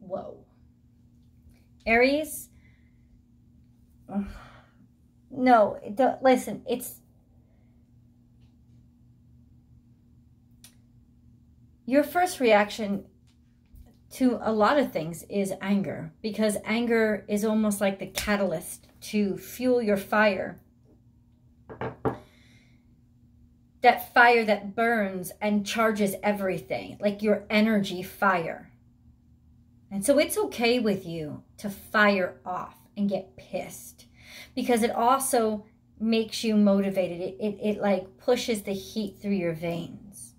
Whoa. Aries, no, don't, listen, it's your first reaction to a lot of things is anger because anger is almost like the catalyst to fuel your fire. That fire that burns and charges everything, like your energy fire. And so it's okay with you to fire off and get pissed because it also makes you motivated. It, it, it like pushes the heat through your veins.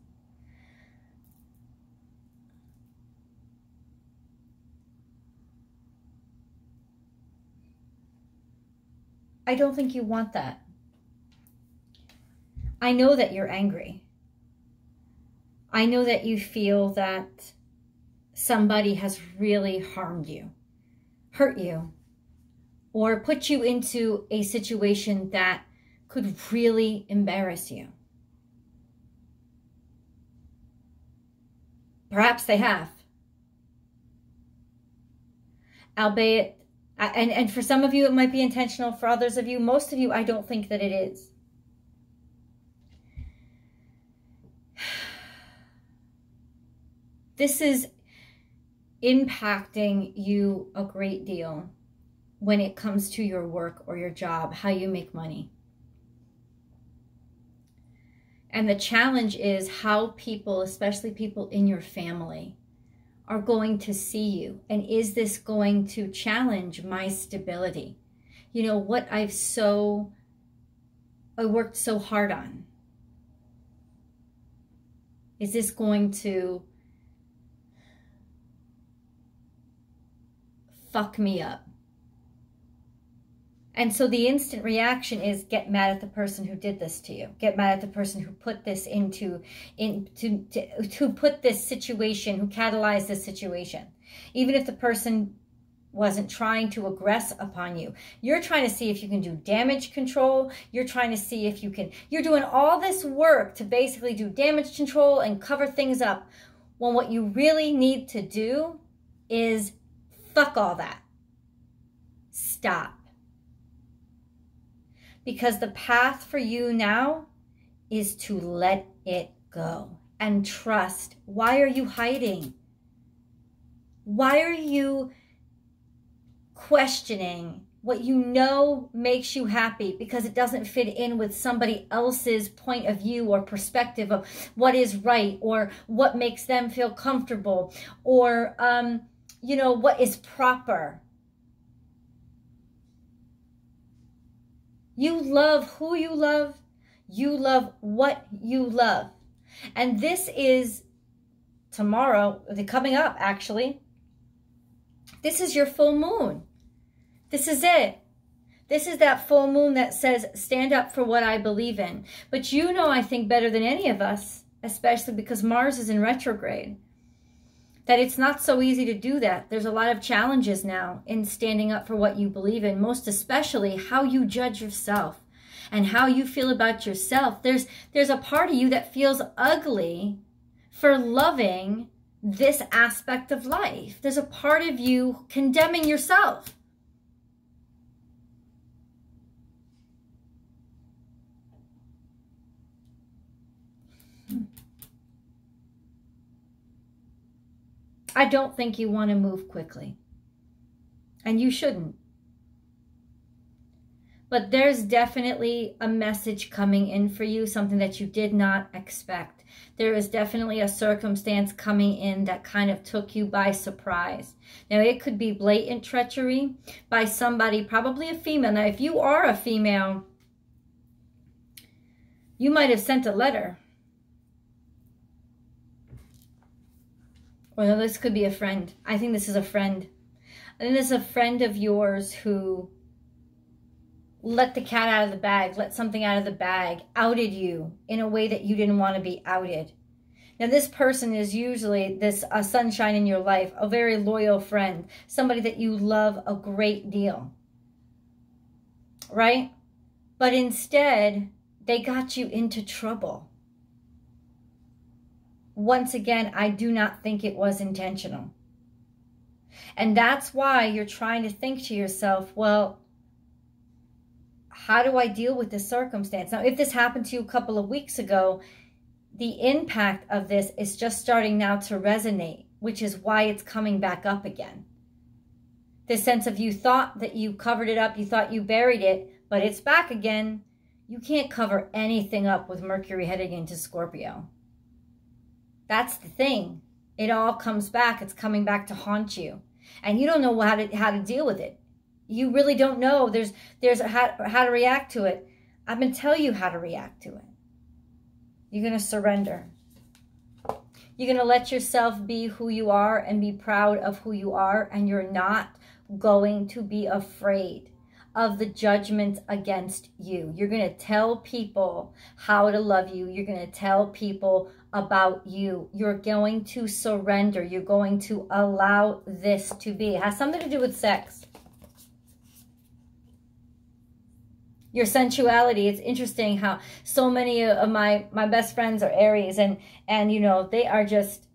I don't think you want that. I know that you're angry. I know that you feel that somebody has really harmed you, hurt you, or put you into a situation that could really embarrass you. Perhaps they have. Albeit, and, and for some of you, it might be intentional. For others of you, most of you, I don't think that it is. This is impacting you a great deal when it comes to your work or your job, how you make money. And the challenge is how people, especially people in your family, are going to see you. And is this going to challenge my stability? You know, what I've so, I worked so hard on. Is this going to fuck me up? And so the instant reaction is get mad at the person who did this to you. Get mad at the person who put this into, into to, to put this situation, who catalyzed this situation. Even if the person wasn't trying to aggress upon you. You're trying to see if you can do damage control. You're trying to see if you can, you're doing all this work to basically do damage control and cover things up. When what you really need to do is fuck all that. Stop because the path for you now is to let it go and trust. Why are you hiding? Why are you questioning what you know makes you happy because it doesn't fit in with somebody else's point of view or perspective of what is right or what makes them feel comfortable or, um, you know, what is proper? You love who you love. You love what you love. And this is tomorrow, the coming up actually. This is your full moon. This is it. This is that full moon that says, stand up for what I believe in. But you know, I think better than any of us, especially because Mars is in retrograde that it's not so easy to do that. There's a lot of challenges now in standing up for what you believe in, most especially how you judge yourself and how you feel about yourself. There's there's a part of you that feels ugly for loving this aspect of life. There's a part of you condemning yourself. I don't think you want to move quickly. And you shouldn't. But there's definitely a message coming in for you, something that you did not expect. There is definitely a circumstance coming in that kind of took you by surprise. Now, it could be blatant treachery by somebody, probably a female. Now, if you are a female, you might have sent a letter Well, this could be a friend. I think this is a friend. I think this is a friend of yours who let the cat out of the bag, let something out of the bag, outed you in a way that you didn't want to be outed. Now, this person is usually this a sunshine in your life, a very loyal friend, somebody that you love a great deal. Right? But instead, they got you into trouble once again, I do not think it was intentional. And that's why you're trying to think to yourself, well, how do I deal with this circumstance? Now, if this happened to you a couple of weeks ago, the impact of this is just starting now to resonate, which is why it's coming back up again. This sense of you thought that you covered it up, you thought you buried it, but it's back again. You can't cover anything up with Mercury heading into Scorpio. That's the thing. It all comes back. It's coming back to haunt you. And you don't know how to, how to deal with it. You really don't know. There's, there's how, how to react to it. I'm going to tell you how to react to it. You're going to surrender. You're going to let yourself be who you are and be proud of who you are. And you're not going to be afraid of the judgment against you. You're going to tell people how to love you. You're going to tell people about you. You're going to surrender. You're going to allow this to be. It has something to do with sex. Your sensuality. It's interesting how so many of my, my best friends are Aries and, and, you know, they are just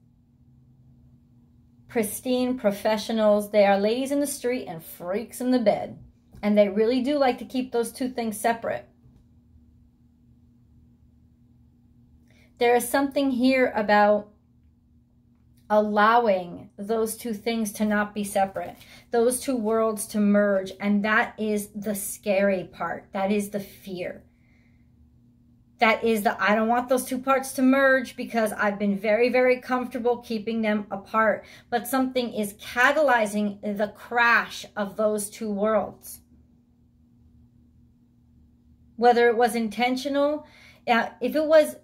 pristine professionals. They are ladies in the street and freaks in the bed. And they really do like to keep those two things separate. There is something here about allowing those two things to not be separate, those two worlds to merge. And that is the scary part. That is the fear. That is the, I don't want those two parts to merge because I've been very, very comfortable keeping them apart. But something is catalyzing the crash of those two worlds whether it was intentional, uh, if it was,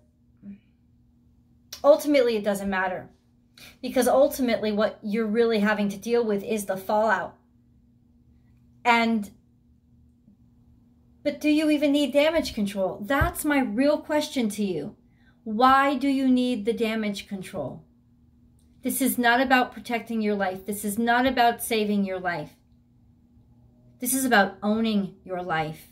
ultimately it doesn't matter. Because ultimately what you're really having to deal with is the fallout. And, but do you even need damage control? That's my real question to you. Why do you need the damage control? This is not about protecting your life. This is not about saving your life. This is about owning your life.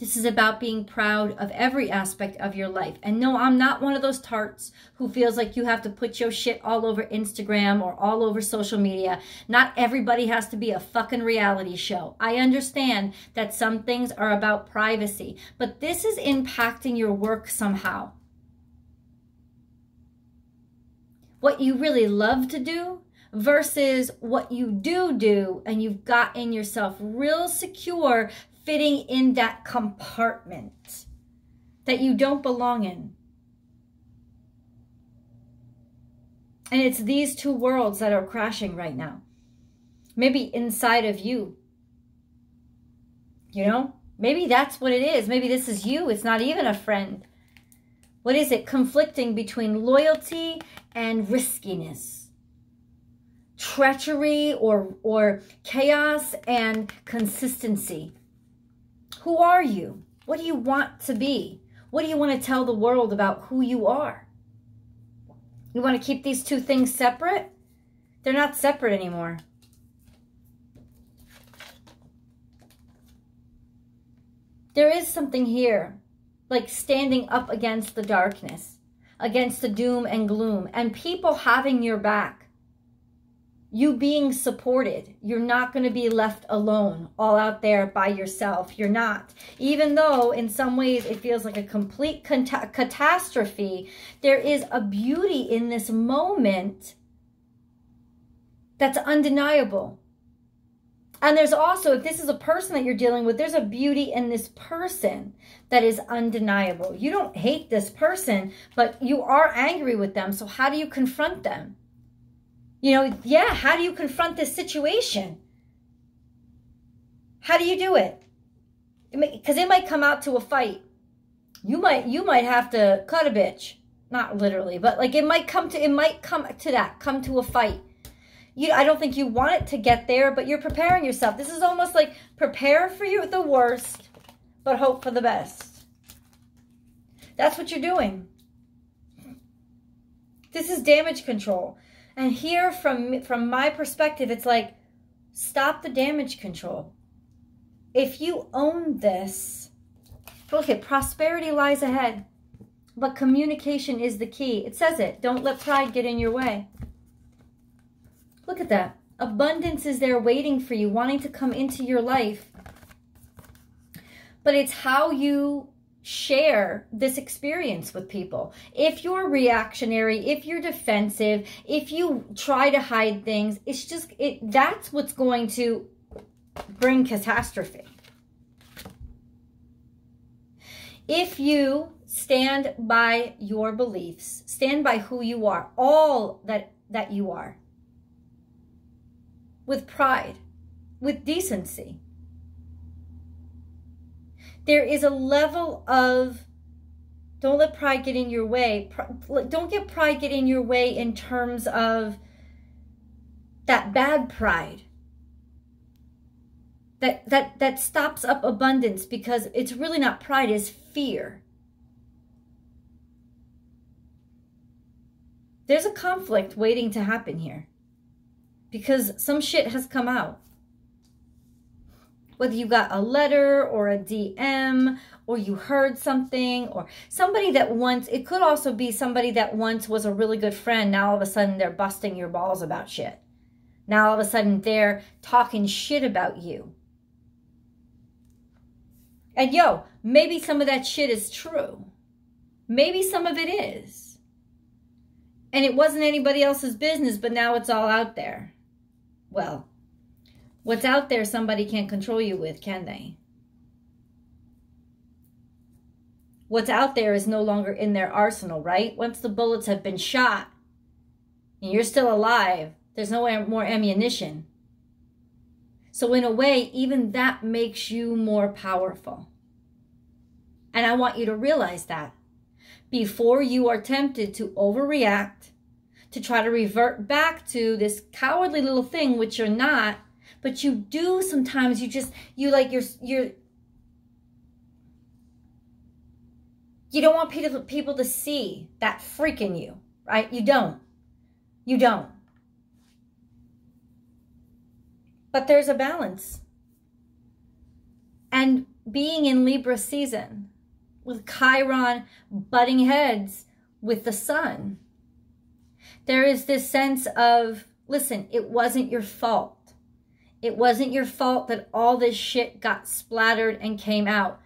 This is about being proud of every aspect of your life. And no, I'm not one of those tarts who feels like you have to put your shit all over Instagram or all over social media. Not everybody has to be a fucking reality show. I understand that some things are about privacy, but this is impacting your work somehow. What you really love to do versus what you do do and you've gotten yourself real secure fitting in that compartment that you don't belong in. And it's these two worlds that are crashing right now. Maybe inside of you. You know? Maybe that's what it is. Maybe this is you. It's not even a friend. What is it? Conflicting between loyalty and riskiness. Treachery or, or chaos and consistency. Who are you? What do you want to be? What do you want to tell the world about who you are? You want to keep these two things separate? They're not separate anymore. There is something here, like standing up against the darkness, against the doom and gloom, and people having your back you being supported. You're not going to be left alone, all out there by yourself. You're not. Even though in some ways it feels like a complete catastrophe, there is a beauty in this moment that's undeniable. And there's also, if this is a person that you're dealing with, there's a beauty in this person that is undeniable. You don't hate this person, but you are angry with them. So how do you confront them? You know, yeah, how do you confront this situation? How do you do it? Because it, it might come out to a fight. You might you might have to cut a bitch. Not literally, but like it might come to it might come to that, come to a fight. You I don't think you want it to get there, but you're preparing yourself. This is almost like prepare for you the worst, but hope for the best. That's what you're doing. This is damage control. And here, from, from my perspective, it's like, stop the damage control. If you own this, look at prosperity lies ahead, but communication is the key. It says it. Don't let pride get in your way. Look at that. Abundance is there waiting for you, wanting to come into your life. But it's how you share this experience with people. If you're reactionary, if you're defensive, if you try to hide things, it's just it that's what's going to bring catastrophe. If you stand by your beliefs, stand by who you are, all that that you are with pride, with decency, there is a level of don't let pride get in your way. Don't get pride get in your way in terms of that bad pride. That that that stops up abundance because it's really not pride, it's fear. There's a conflict waiting to happen here because some shit has come out whether you got a letter or a DM or you heard something or somebody that once, it could also be somebody that once was a really good friend. Now all of a sudden they're busting your balls about shit. Now all of a sudden they're talking shit about you. And yo, maybe some of that shit is true. Maybe some of it is. And it wasn't anybody else's business, but now it's all out there. Well, What's out there, somebody can't control you with, can they? What's out there is no longer in their arsenal, right? Once the bullets have been shot and you're still alive, there's no more ammunition. So, in a way, even that makes you more powerful. And I want you to realize that before you are tempted to overreact, to try to revert back to this cowardly little thing, which you're not, but you do sometimes you just you like you're you're you don't want people people to see that freak in you right? You don't. You don't. But there's a balance. And being in libra season with chiron butting heads with the sun there is this sense of listen it wasn't your fault it wasn't your fault that all this shit got splattered and came out.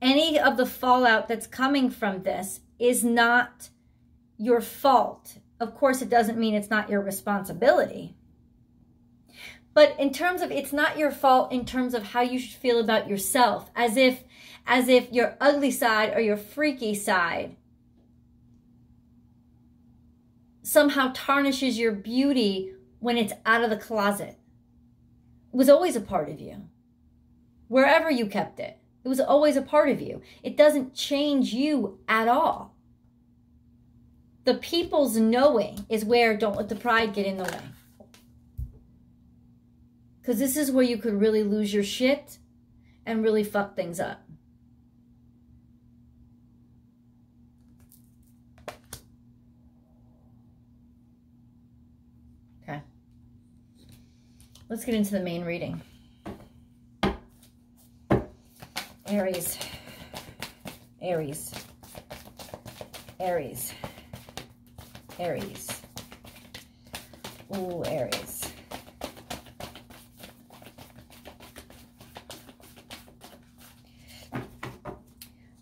Any of the fallout that's coming from this is not your fault. Of course, it doesn't mean it's not your responsibility. But in terms of it's not your fault in terms of how you should feel about yourself, as if as if your ugly side or your freaky side somehow tarnishes your beauty when it's out of the closet was always a part of you. Wherever you kept it, it was always a part of you. It doesn't change you at all. The people's knowing is where don't let the pride get in the way. Because this is where you could really lose your shit and really fuck things up. Let's get into the main reading. Aries. Aries. Aries. Aries. Ooh, Aries.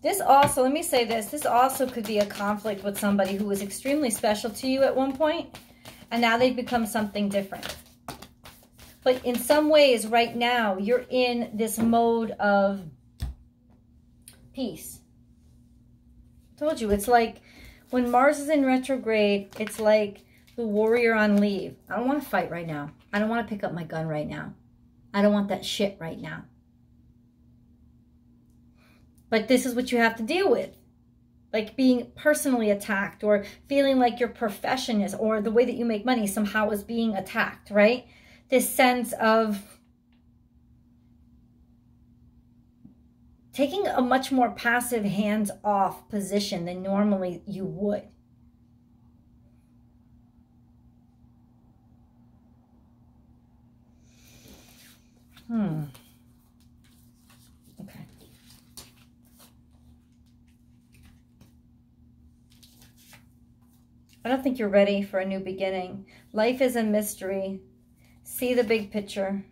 This also, let me say this, this also could be a conflict with somebody who was extremely special to you at one point, and now they've become something different. But in some ways, right now, you're in this mode of peace. I told you, it's like when Mars is in retrograde, it's like the warrior on leave. I don't want to fight right now. I don't want to pick up my gun right now. I don't want that shit right now. But this is what you have to deal with. Like being personally attacked or feeling like your profession is or the way that you make money somehow is being attacked, right? This sense of taking a much more passive hands off position than normally you would. Hmm. Okay. I don't think you're ready for a new beginning. Life is a mystery See the big picture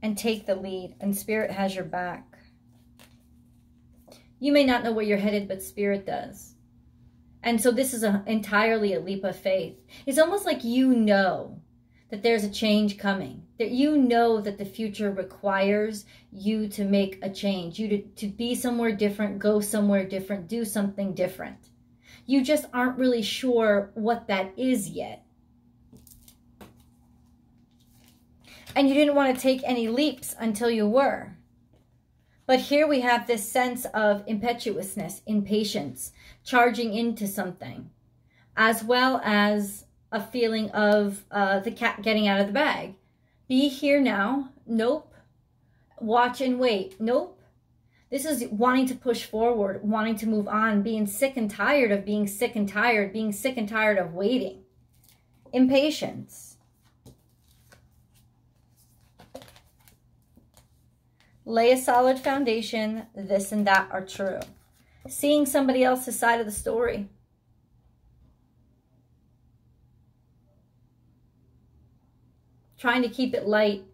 and take the lead, and Spirit has your back. You may not know where you're headed, but Spirit does. And so this is a, entirely a leap of faith. It's almost like you know that there's a change coming, that you know that the future requires you to make a change, you to, to be somewhere different, go somewhere different, do something different. You just aren't really sure what that is yet. And you didn't want to take any leaps until you were. But here we have this sense of impetuousness, impatience, charging into something, as well as a feeling of uh, the cat getting out of the bag. Be here now. Nope. Watch and wait. Nope. This is wanting to push forward, wanting to move on, being sick and tired of being sick and tired, being sick and tired of waiting. Impatience. Lay a solid foundation, this and that are true. Seeing somebody else's side of the story. Trying to keep it light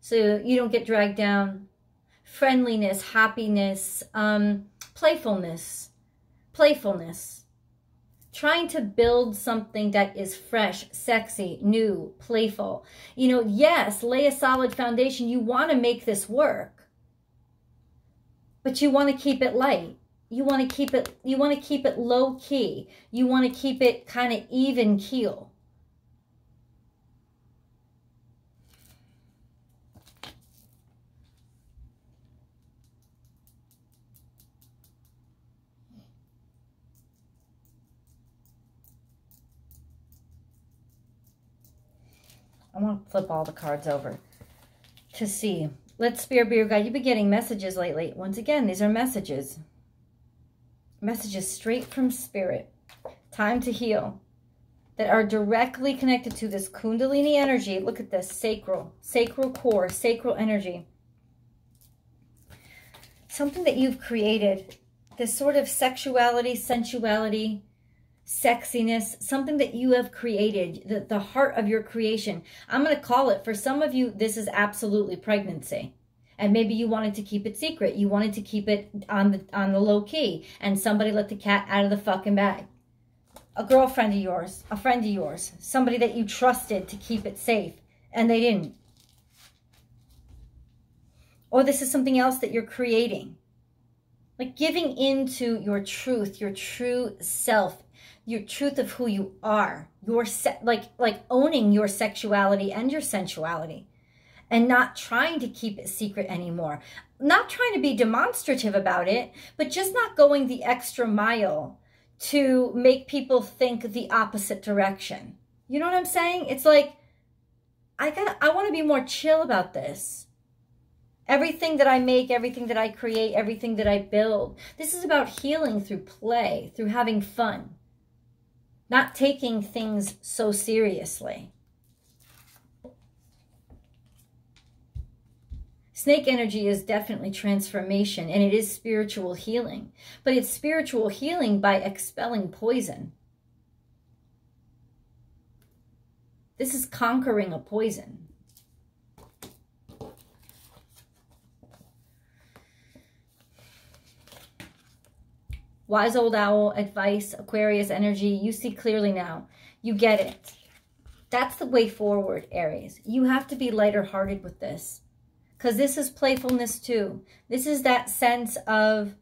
so you don't get dragged down. Friendliness, happiness, um, playfulness, playfulness. Trying to build something that is fresh, sexy, new, playful. You know, yes, lay a solid foundation. You want to make this work, but you want to keep it light. You want to keep it, you want to keep it low key. You want to keep it kind of even keel. I want to flip all the cards over to see. Let Spirit be your guide. You've been getting messages lately. Once again, these are messages. Messages straight from Spirit. Time to heal. That are directly connected to this Kundalini energy. Look at this. Sacral. Sacral core. Sacral energy. Something that you've created. This sort of sexuality, sensuality, sexiness, something that you have created, the, the heart of your creation. I'm going to call it, for some of you, this is absolutely pregnancy. And maybe you wanted to keep it secret. You wanted to keep it on the on the low key. And somebody let the cat out of the fucking bag. A girlfriend of yours, a friend of yours, somebody that you trusted to keep it safe. And they didn't. Or this is something else that you're creating. Like giving into your truth, your true self, your truth of who you are, your se- like like owning your sexuality and your sensuality and not trying to keep it secret anymore. Not trying to be demonstrative about it, but just not going the extra mile to make people think the opposite direction. You know what I'm saying? It's like I got I want to be more chill about this. Everything that I make, everything that I create, everything that I build. This is about healing through play, through having fun not taking things so seriously. Snake energy is definitely transformation and it is spiritual healing, but it's spiritual healing by expelling poison. This is conquering a poison. Wise old owl, advice, Aquarius energy. You see clearly now. You get it. That's the way forward, Aries. You have to be lighter hearted with this. Because this is playfulness too. This is that sense of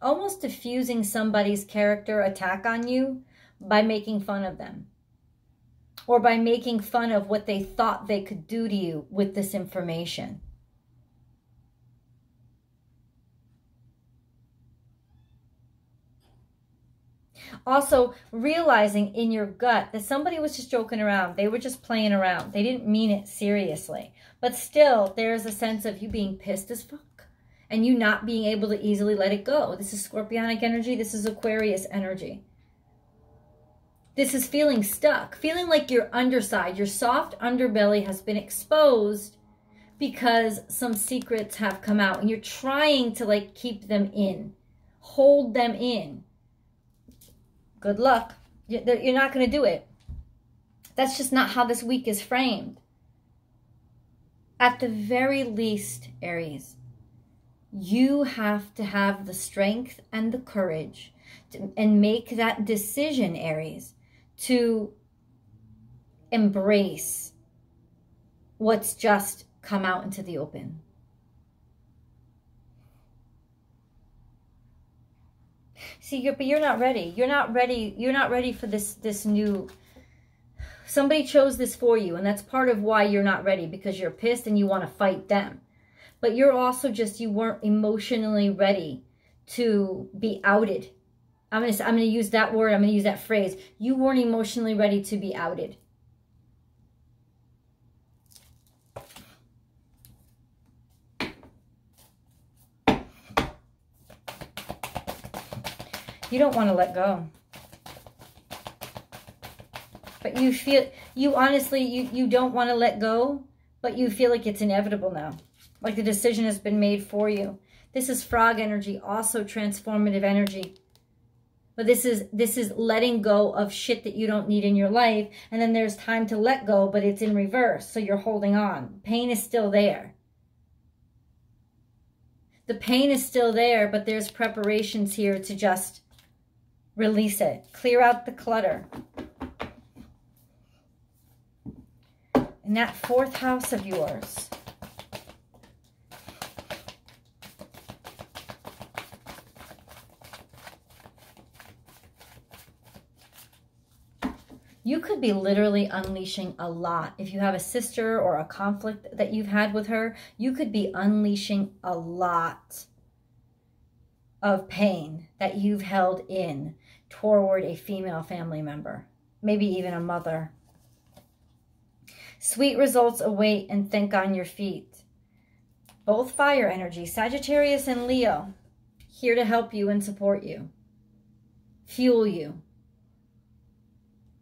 almost diffusing somebody's character attack on you by making fun of them or by making fun of what they thought they could do to you with this information. Also, realizing in your gut that somebody was just joking around. They were just playing around. They didn't mean it seriously. But still, there's a sense of you being pissed as fuck and you not being able to easily let it go. This is scorpionic energy. This is Aquarius energy. This is feeling stuck, feeling like your underside, your soft underbelly has been exposed because some secrets have come out and you're trying to like keep them in, hold them in. Good luck. You're not going to do it. That's just not how this week is framed. At the very least, Aries, you have to have the strength and the courage to, and make that decision, Aries, to embrace what's just come out into the open. See, you're, but you're not ready. You're not ready. You're not ready for this this new. Somebody chose this for you, and that's part of why you're not ready because you're pissed and you want to fight them. But you're also just you weren't emotionally ready to be outed. I'm gonna I'm gonna use that word. I'm gonna use that phrase. You weren't emotionally ready to be outed. You don't want to let go. But you feel, you honestly, you, you don't want to let go, but you feel like it's inevitable now. Like the decision has been made for you. This is frog energy, also transformative energy. But this is this is letting go of shit that you don't need in your life. And then there's time to let go, but it's in reverse. So you're holding on. Pain is still there. The pain is still there, but there's preparations here to just Release it. Clear out the clutter. In that fourth house of yours, you could be literally unleashing a lot. If you have a sister or a conflict that you've had with her, you could be unleashing a lot of pain that you've held in toward a female family member, maybe even a mother. Sweet results await and think on your feet. Both fire energy, Sagittarius and Leo, here to help you and support you, fuel you.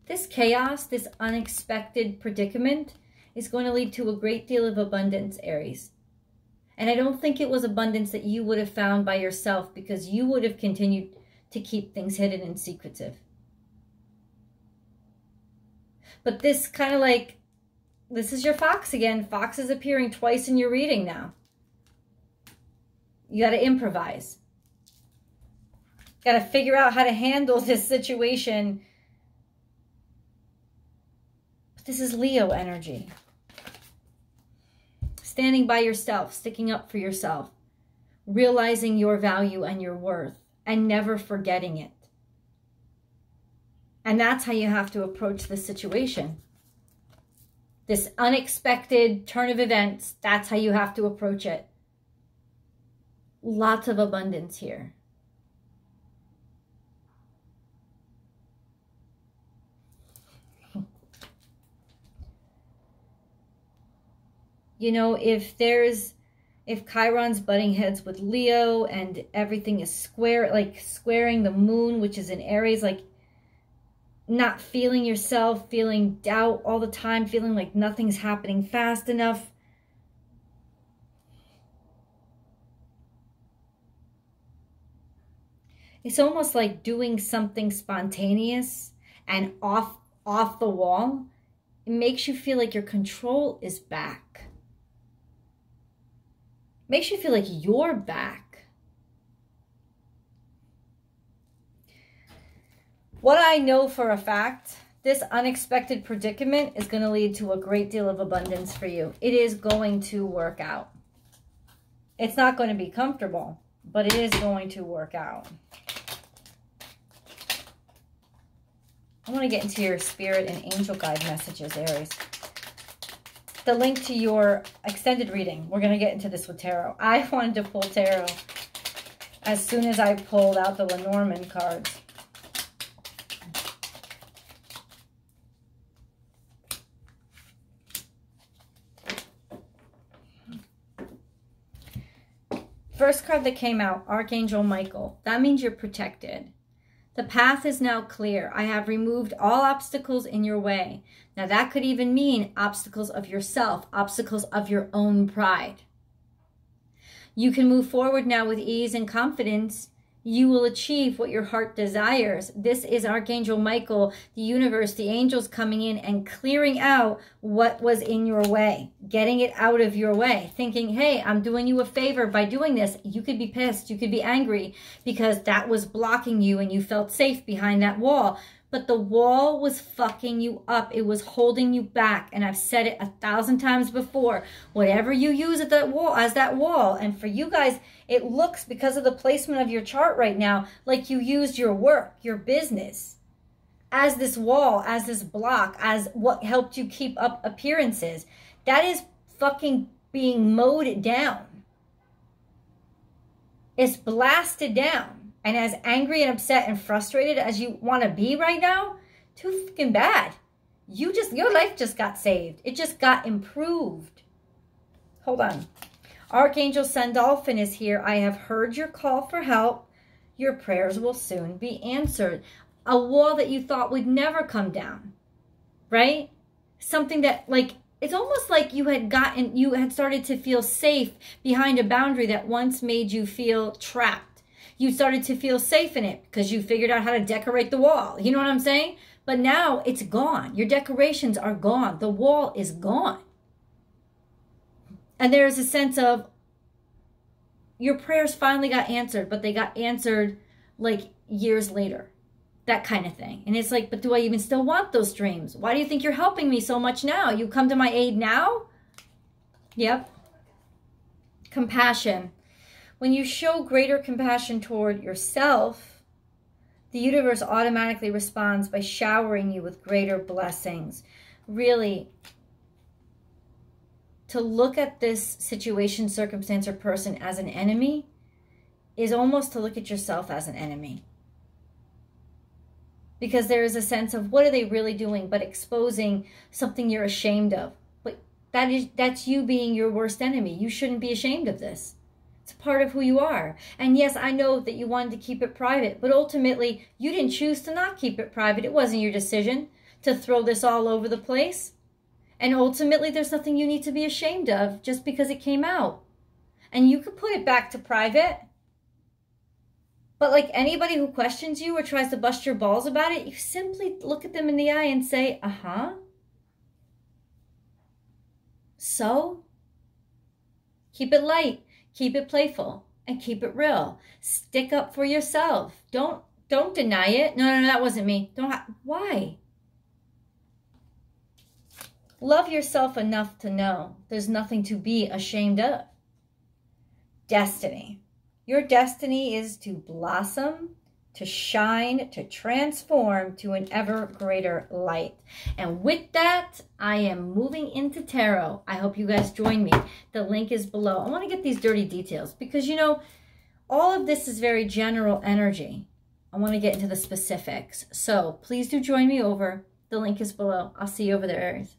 This chaos, this unexpected predicament, is going to lead to a great deal of abundance, Aries. And I don't think it was abundance that you would have found by yourself because you would have continued to keep things hidden and secretive. But this kind of like, this is your fox again. Fox is appearing twice in your reading now. You got to improvise. Got to figure out how to handle this situation. But this is Leo energy. Standing by yourself, sticking up for yourself, realizing your value and your worth and never forgetting it. And that's how you have to approach the situation. This unexpected turn of events, that's how you have to approach it. Lots of abundance here. You know, if there's if Chiron's butting heads with Leo and everything is square, like squaring the moon, which is in Aries, like not feeling yourself, feeling doubt all the time, feeling like nothing's happening fast enough. It's almost like doing something spontaneous and off off the wall. It makes you feel like your control is back makes you feel like you're back. What I know for a fact, this unexpected predicament is going to lead to a great deal of abundance for you. It is going to work out. It's not going to be comfortable, but it is going to work out. I want to get into your spirit and angel guide messages, Aries the link to your extended reading. We're going to get into this with tarot. I wanted to pull tarot as soon as I pulled out the Lenormand cards. First card that came out, Archangel Michael. That means you're protected. The path is now clear. I have removed all obstacles in your way. Now, that could even mean obstacles of yourself, obstacles of your own pride. You can move forward now with ease and confidence you will achieve what your heart desires. This is Archangel Michael, the universe, the angels coming in and clearing out what was in your way, getting it out of your way, thinking, hey, I'm doing you a favor by doing this. You could be pissed, you could be angry because that was blocking you and you felt safe behind that wall but the wall was fucking you up. It was holding you back. And I've said it a thousand times before. Whatever you use at that wall as that wall, and for you guys, it looks because of the placement of your chart right now like you used your work, your business as this wall, as this block, as what helped you keep up appearances. That is fucking being mowed down. It's blasted down and as angry and upset and frustrated as you want to be right now, too fucking bad. You just, your life just got saved. It just got improved. Hold on. Archangel Sandalphon is here. I have heard your call for help. Your prayers will soon be answered. A wall that you thought would never come down, right? Something that like, it's almost like you had gotten, you had started to feel safe behind a boundary that once made you feel trapped you started to feel safe in it because you figured out how to decorate the wall. You know what I'm saying? But now it's gone. Your decorations are gone. The wall is gone. And there's a sense of your prayers finally got answered, but they got answered like years later. That kind of thing. And it's like, but do I even still want those dreams? Why do you think you're helping me so much now? You come to my aid now? Yep. Compassion. When you show greater compassion toward yourself, the universe automatically responds by showering you with greater blessings. Really, to look at this situation, circumstance, or person as an enemy is almost to look at yourself as an enemy. Because there is a sense of what are they really doing but exposing something you're ashamed of. But that is that's you being your worst enemy. You shouldn't be ashamed of this. It's part of who you are. And yes, I know that you wanted to keep it private, but ultimately you didn't choose to not keep it private. It wasn't your decision to throw this all over the place. And ultimately, there's nothing you need to be ashamed of just because it came out. And you could put it back to private. But like anybody who questions you or tries to bust your balls about it, you simply look at them in the eye and say, uh huh. So? Keep it light. Keep it playful and keep it real. Stick up for yourself. Don't don't deny it. No, no, no, that wasn't me. Don't why? Love yourself enough to know there's nothing to be ashamed of. Destiny. Your destiny is to blossom to shine, to transform to an ever greater light. And with that, I am moving into tarot. I hope you guys join me. The link is below. I want to get these dirty details because, you know, all of this is very general energy. I want to get into the specifics. So please do join me over. The link is below. I'll see you over there, Aries.